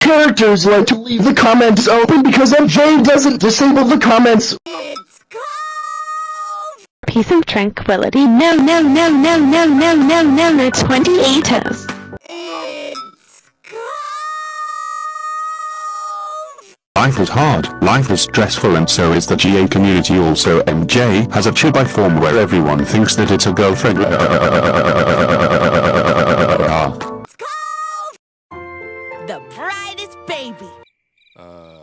Characters like to leave the comments open because MJ doesn't disable the comments. Peace and tranquility. No, no, no, no, no, no, no, no, no, 28ers. Life is hard, life is stressful and so is the GA community also MJ has a chill by form where everyone thinks that it's a girlfriend the brightest baby. Uh...